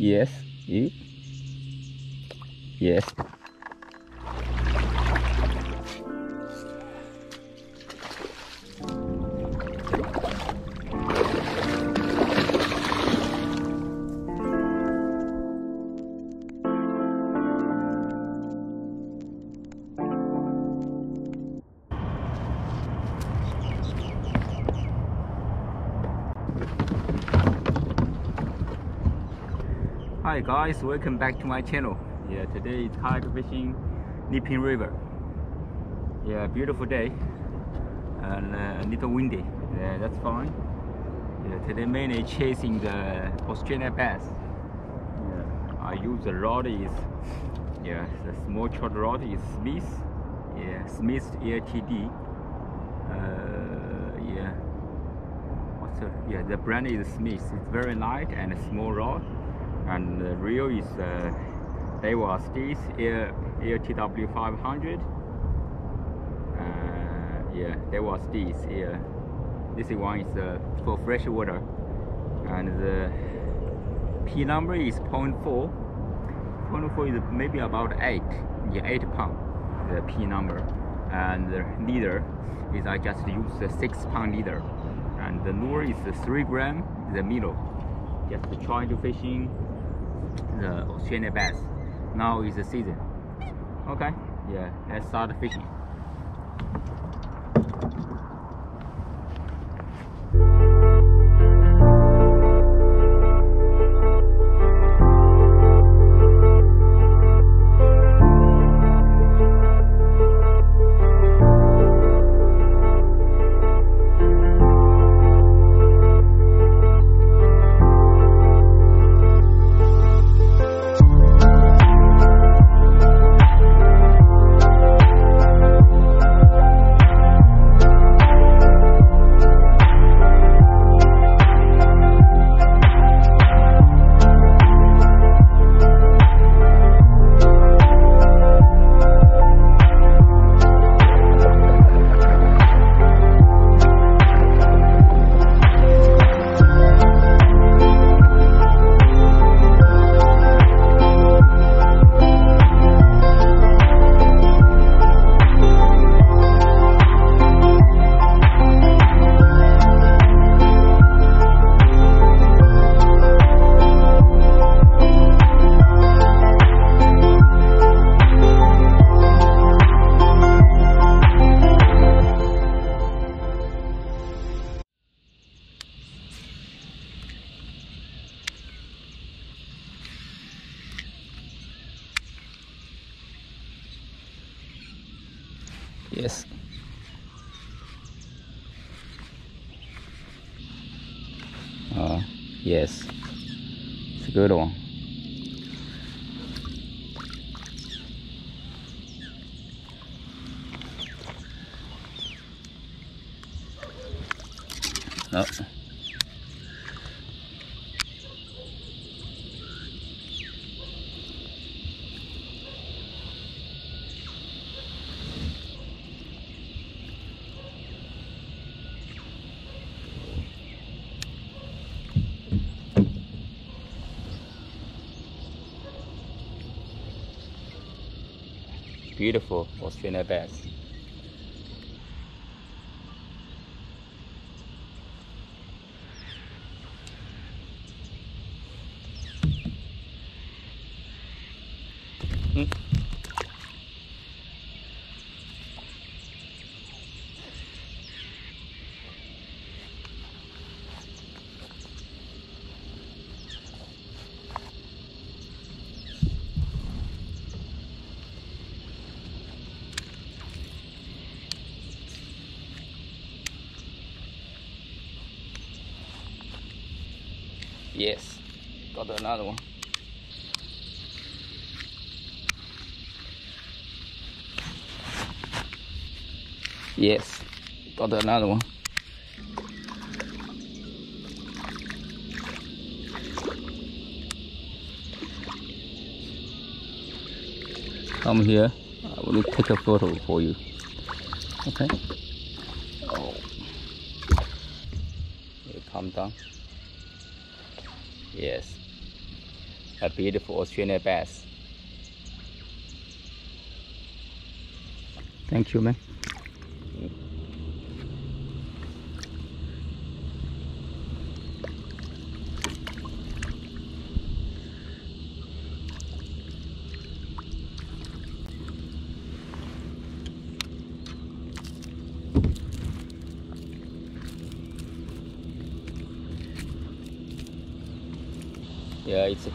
Yes. You? Yes. Hi guys, welcome back to my channel. Yeah, today is kayak fishing Nepean River. Yeah, beautiful day and uh, a little windy. Yeah, that's fine. Yeah, today mainly chasing the Australian bass. Yeah, I use the rod is yeah, the small short rod is Smith. Yeah, Smith LTD. Uh, yeah, what's the yeah the brand is Smith. It's very light and a small rod and the reel is uh, Daiwa Steez Air TW500 uh, yeah Daiwa Steez Air this one is uh, for fresh water. And the P number is 0.4 0.4 is maybe about 8 yeah 8 pound the P number. And the leader is I just use the 6 pound leader and the lure is 3 gram the middle. Just trying to fishing the Australian bass. Now is the season. Okay, yeah, let's start fishing. Oh. Beautiful Australian bass. Yes, got another one. Yes, got another one. Come here, I will take a photo for you. Okay. Oh. Calm down. Yes. a beautiful Australian bass. Thank you, man.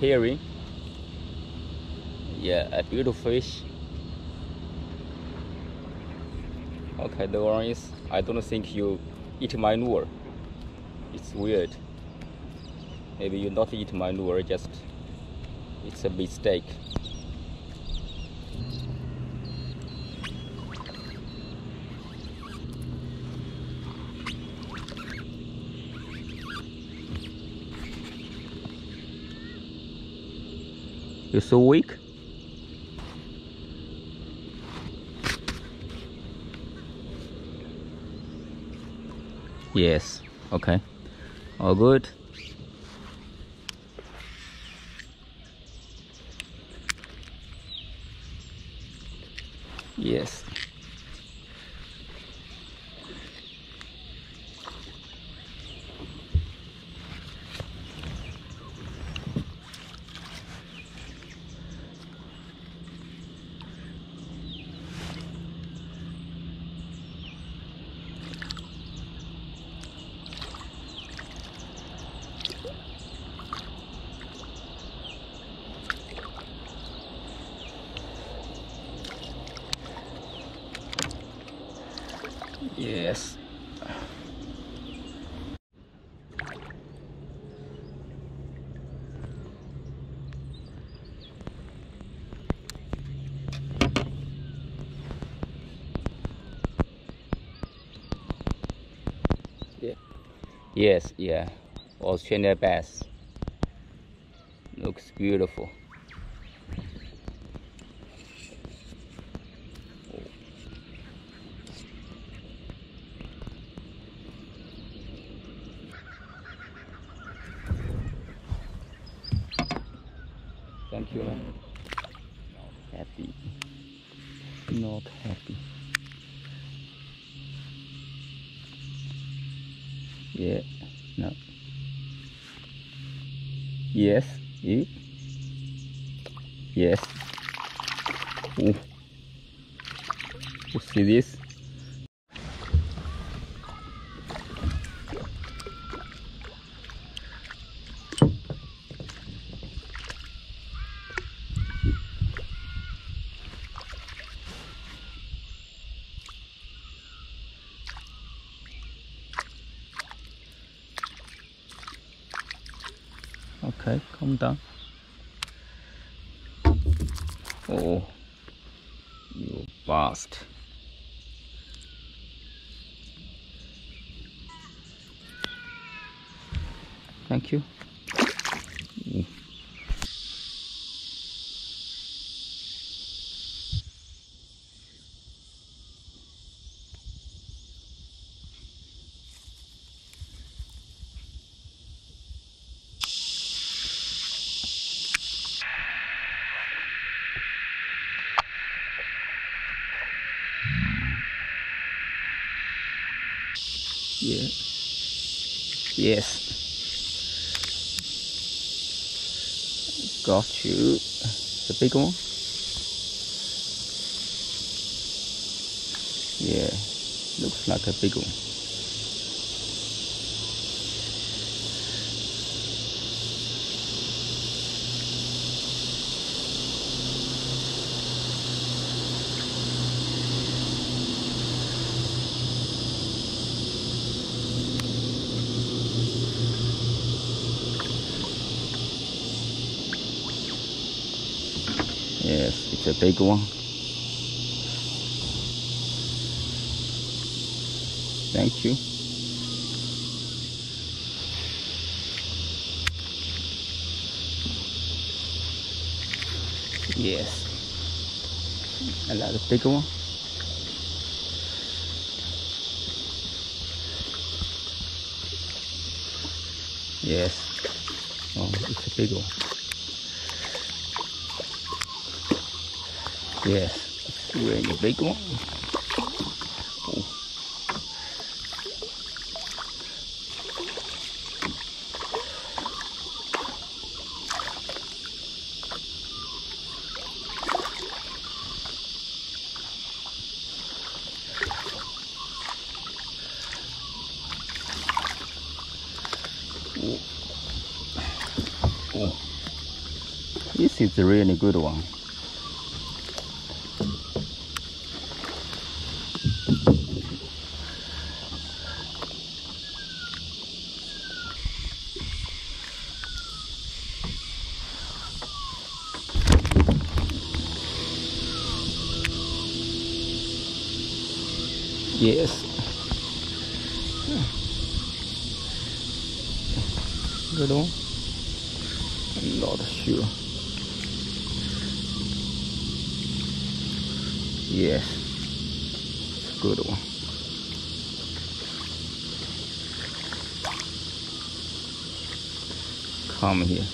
Herring. Yeah, a beautiful fish. Okay, the one is, I don't think you eat my lure. It's weird. Maybe you not eat my lure, just it's a mistake. You're so weak. Yes. Okay. All good. Yes. Yes. Yeah. Yes, yeah. Australian bass. Looks beautiful. Yes. Ooh. You see this? Okay, calm down. Oh, bastard. Thank you. Yeah. Yes. Got you. The big one. Yeah. Looks like a big one. Yes, it's a big one. Thank you. Yes. Another big one. Yes. Oh, it's a big one. Yes, really big one. Oh. This is a really good one. Come here.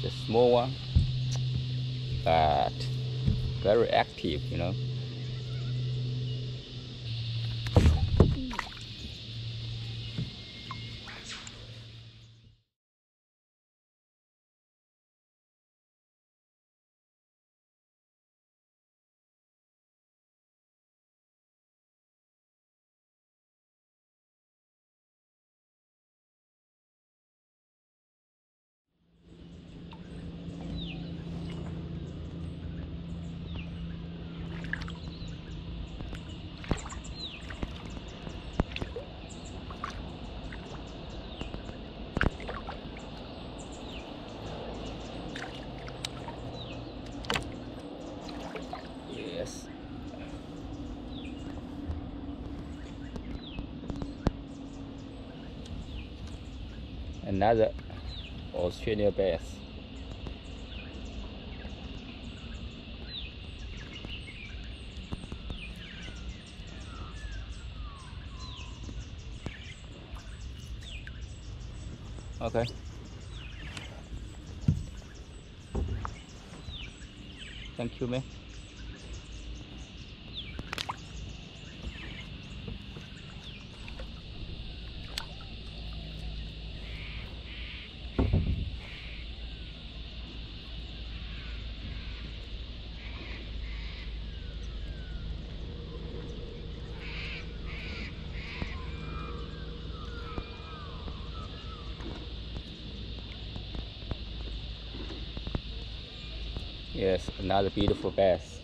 the small one but very active you know yes another Australian bass okay. Thank you man Yes, another beautiful bass.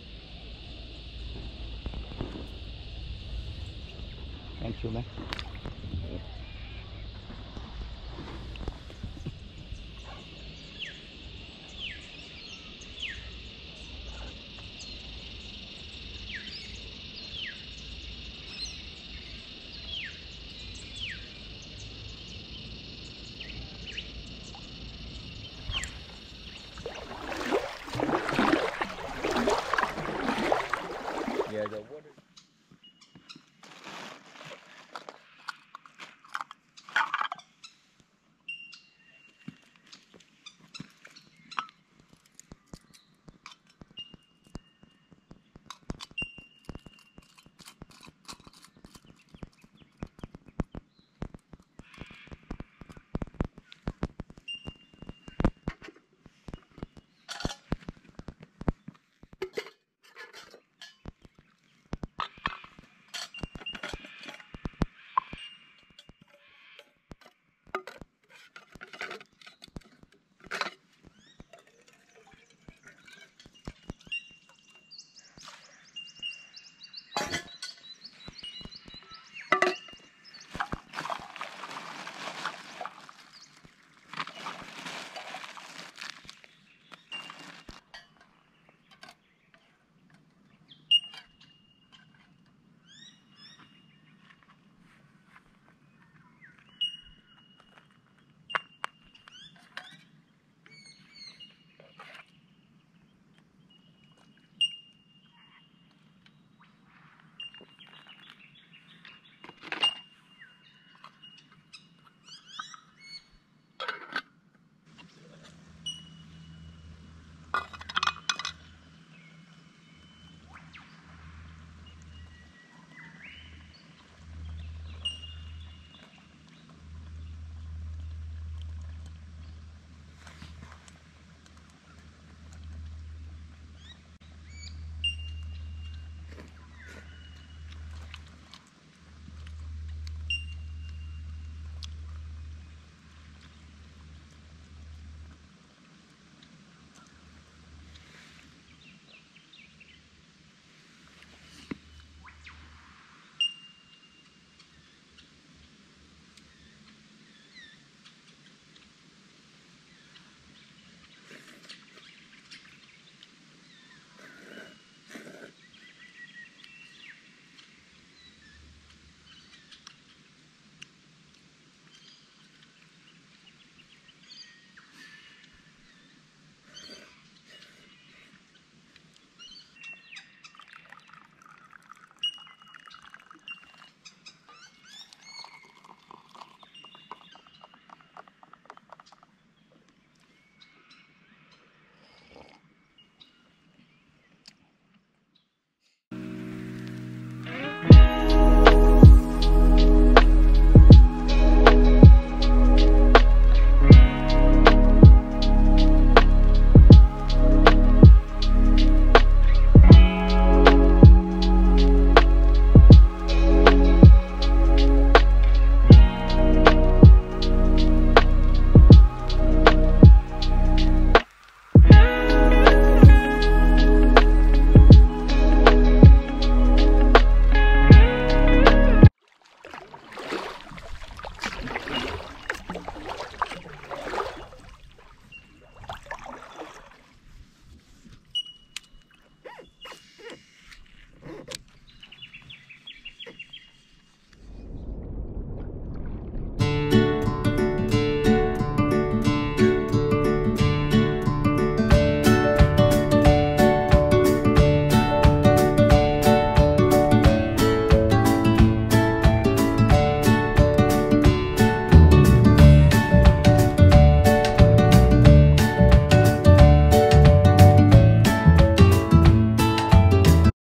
Thank you, man.